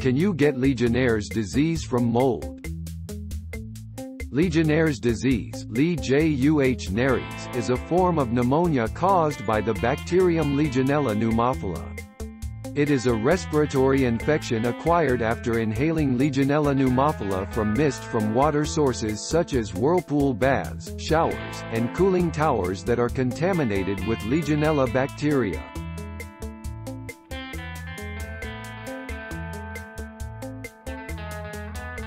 Can you get Legionnaire's disease from mold? Legionnaire's disease nares, is a form of pneumonia caused by the bacterium Legionella pneumophila. It is a respiratory infection acquired after inhaling Legionella pneumophila from mist from water sources such as whirlpool baths, showers, and cooling towers that are contaminated with Legionella bacteria.